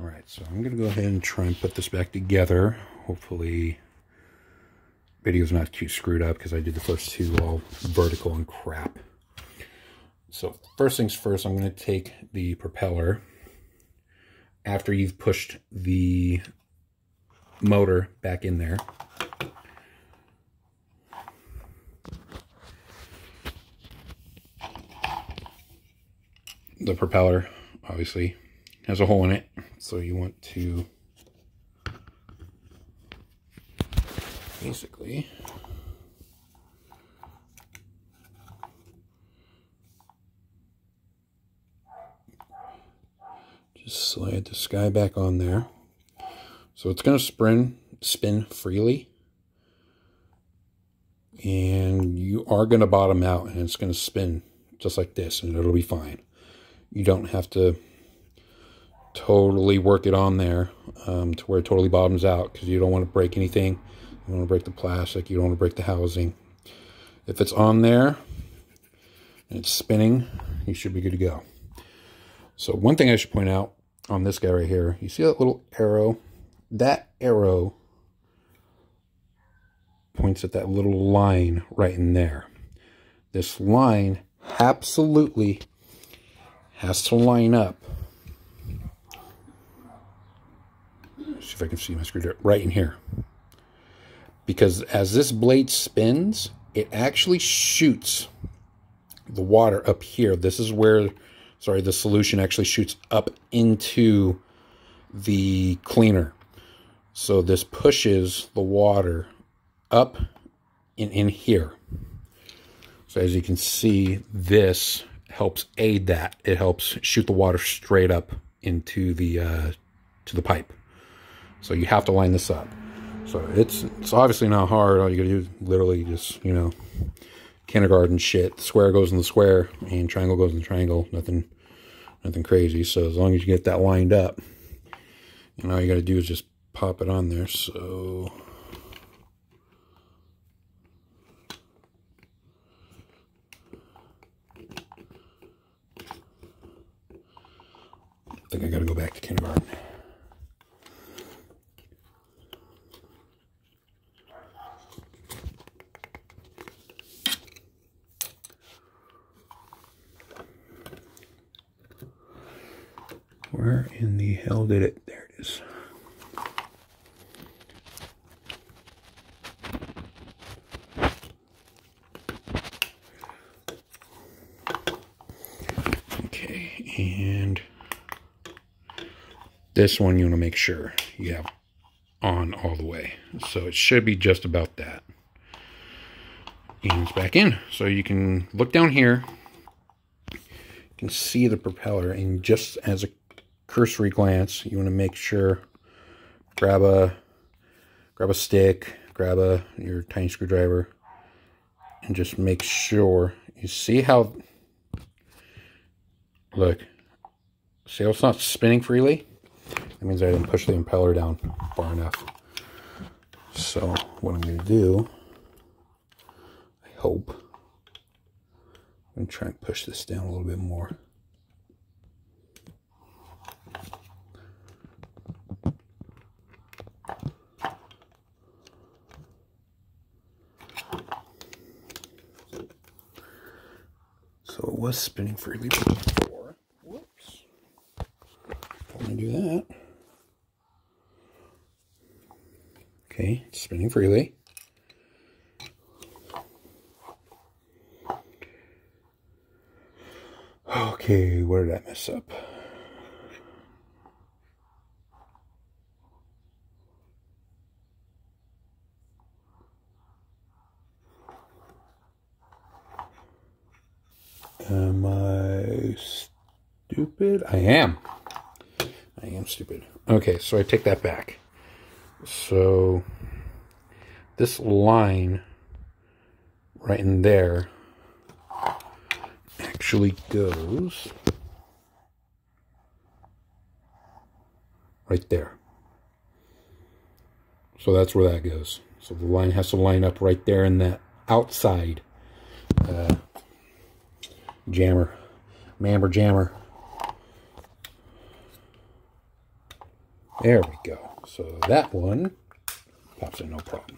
All right, so I'm going to go ahead and try and put this back together. Hopefully video's not too screwed up because I did the first two all vertical and crap. So first things first, I'm going to take the propeller after you've pushed the motor back in there. The propeller, obviously, has a hole in it, so you want to basically just slide the sky back on there. So it's going to spin, spin freely. And you are going to bottom out and it's going to spin just like this and it'll be fine. You don't have to totally work it on there um, to where it totally bottoms out because you don't want to break anything. You don't want to break the plastic. You don't want to break the housing. If it's on there and it's spinning, you should be good to go. So one thing I should point out on this guy right here, you see that little arrow? That arrow points at that little line right in there. This line absolutely has to line up. See if I can see my screwdriver right in here. Because as this blade spins, it actually shoots the water up here. This is where sorry, the solution actually shoots up into the cleaner. So this pushes the water up in, in here. So as you can see, this helps aid that. It helps shoot the water straight up into the uh, to the pipe. So you have to line this up. So it's it's obviously not hard. All you gotta do is literally just, you know, kindergarten shit. The square goes in the square and triangle goes in the triangle. Nothing, nothing crazy. So as long as you get that lined up, and all you got to do is just pop it on there. So I think I got to go back to kindergarten. Where in the hell did it? There it is. Okay, and this one you want to make sure you have on all the way. So it should be just about that. And it's back in. So you can look down here. You can see the propeller and just as a cursory glance, you want to make sure grab a grab a stick, grab a your tiny screwdriver, and just make sure you see how look. See how it's not spinning freely? That means I didn't push the impeller down far enough. So what I'm going to do, I hope, I'm going to try and push this down a little bit more. So it was spinning freely before. Whoops. Don't want to do that. Okay, it's spinning freely. Okay, where did I mess up? Am I stupid? I am. I am stupid. Okay, so I take that back. So this line right in there actually goes right there. So that's where that goes. So the line has to line up right there in that outside uh, jammer, mamber jammer. There we go. So that one pops in no problem.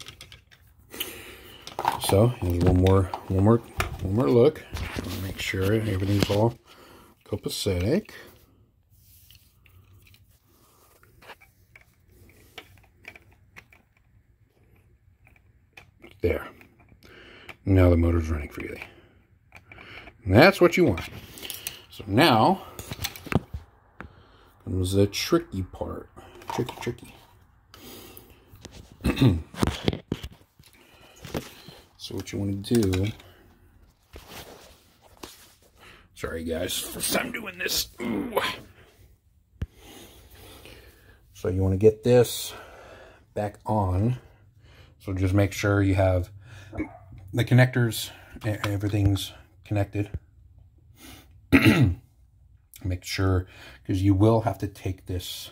So here's one more, one more, one more look. Make sure everything's all copacetic. There. Now the motor's running freely. That's what you want. So now comes the tricky part. Tricky, tricky. so what you want to do... Sorry guys, first time doing this. Ooh. So you want to get this back on. So just make sure you have the connectors, everything's connected. make sure, because you will have to take this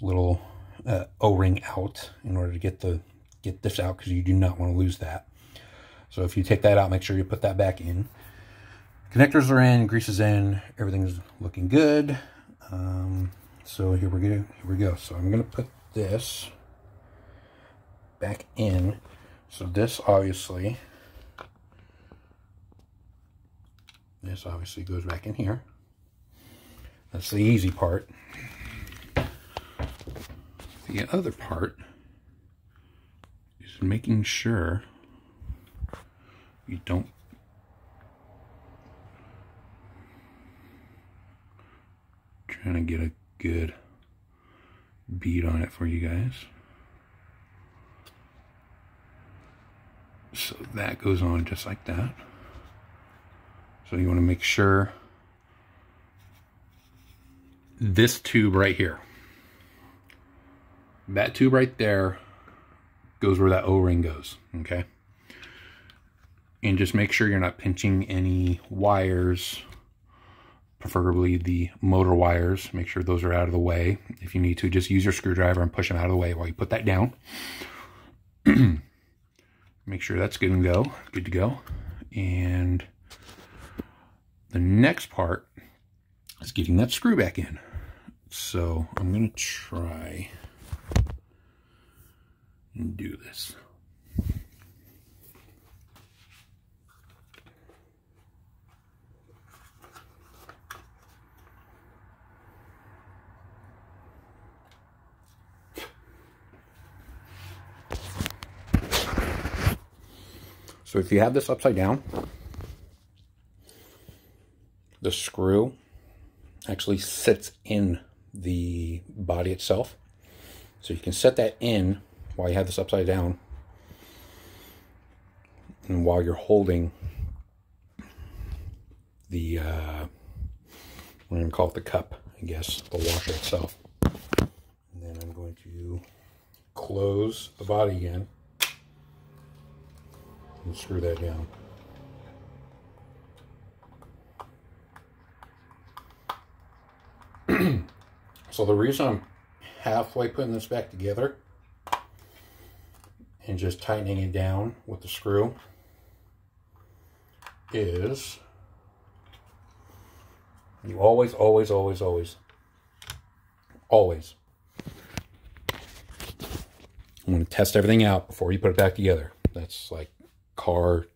little uh, O-ring out in order to get the get this out because you do not want to lose that. So if you take that out, make sure you put that back in. Connectors are in, grease is in, everything's looking good. Um, so here we go. Here we go. So I'm gonna put this back in. So this obviously, this obviously goes back in here. That's the easy part. The other part is making sure you don't trying to get a good bead on it for you guys. So that goes on just like that. So you want to make sure this tube right here, that tube right there goes where that O-ring goes, okay? And just make sure you're not pinching any wires, preferably the motor wires. Make sure those are out of the way. If you need to, just use your screwdriver and push them out of the way while you put that down. Make sure that's good and go, good to go. And the next part is getting that screw back in. So I'm going to try and do this. So if you have this upside down, the screw actually sits in the body itself. So you can set that in while you have this upside down and while you're holding the, uh, we're going to call it the cup, I guess, the washer itself. And then I'm going to close the body again and screw that down. So the reason I'm halfway putting this back together and just tightening it down with the screw is you always, always, always, always, always I'm going to test everything out before you put it back together. That's like car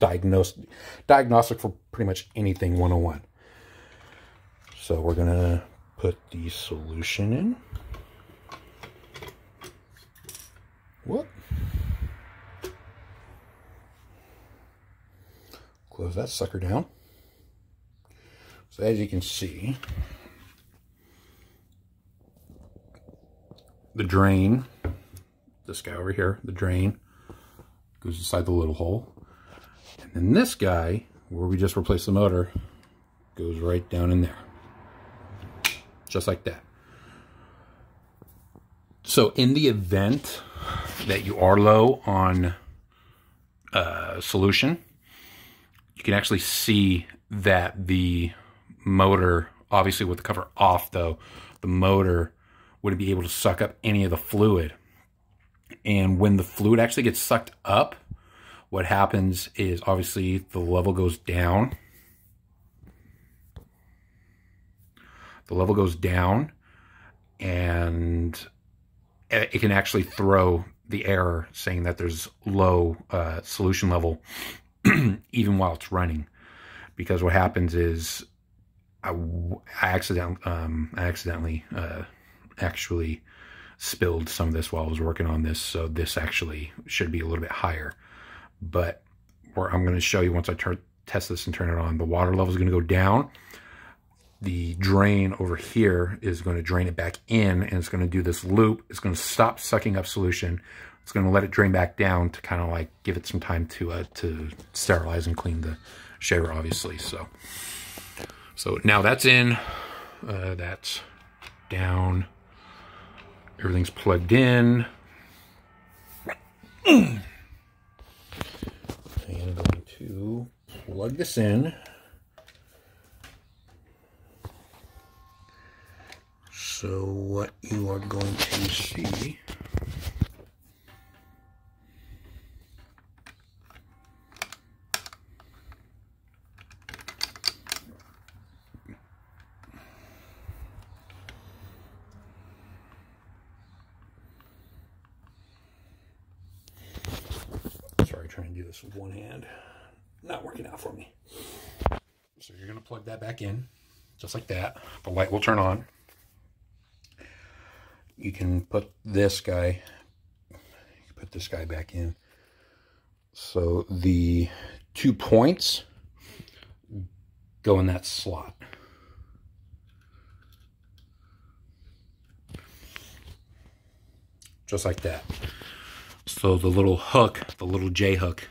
diagnose, diagnostic for pretty much anything 101. So we're going to put the solution in. Whoop. Close that sucker down. So as you can see, the drain, this guy over here, the drain, goes inside the little hole. And then this guy, where we just replaced the motor, goes right down in there. Just like that. So in the event that you are low on uh, solution, you can actually see that the motor, obviously with the cover off though, the motor wouldn't be able to suck up any of the fluid and when the fluid actually gets sucked up, what happens is obviously the level goes down. The level goes down and it can actually throw the error saying that there's low uh, solution level even while it's running. Because what happens is I, I, accident, um, I accidentally uh, actually spilled some of this while I was working on this. So this actually should be a little bit higher. But where I'm going to show you once I test this and turn it on, the water level is going to go down. The drain over here is going to drain it back in and it's going to do this loop. It's going to stop sucking up solution. It's going to let it drain back down to kind of like give it some time to uh, to sterilize and clean the shaver, obviously. So, so now that's in. Uh, that's down. Everything's plugged in. and I'm going to plug this in. So what you are going to see Sorry, trying to do this with one hand. Not working out for me. So you're going to plug that back in, just like that. The light will turn on. You can put this guy, put this guy back in. So the two points go in that slot. Just like that. So the little hook, the little J hook,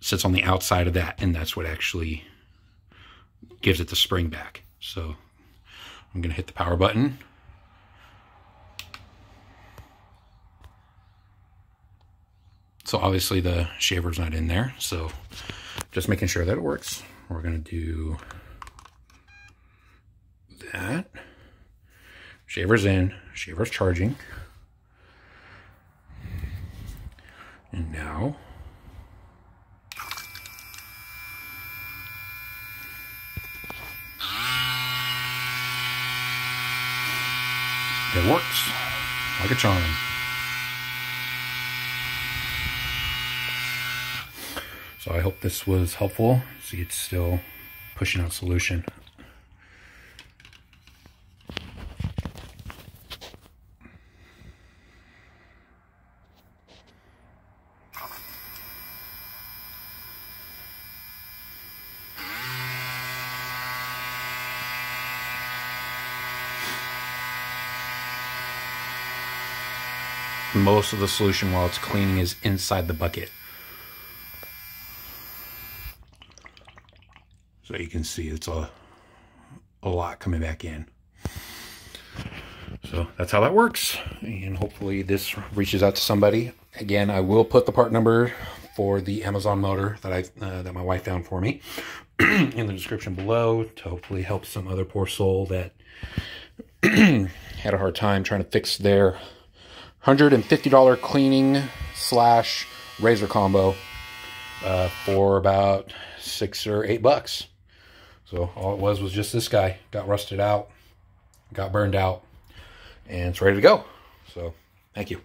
sits on the outside of that, and that's what actually gives it the spring back. So I'm going to hit the power button. So obviously the shaver's not in there, so just making sure that it works. We're to do that. Shaver's in, shaver's charging. And now, it works like a charm. So I hope this was helpful. See, it's still pushing out solution. most of the solution while it's cleaning is inside the bucket. So you can see it's a, a lot coming back in. So that's how that works. And hopefully this reaches out to somebody. Again, I will put the part number for the Amazon motor that I uh, that my wife found for me in the description below to hopefully help some other poor soul that had a hard time trying to fix their $150 cleaning slash razor combo uh, for about six or eight bucks. So all it was was just this guy. Got rusted out, got burned out, and it's ready to go. So thank you.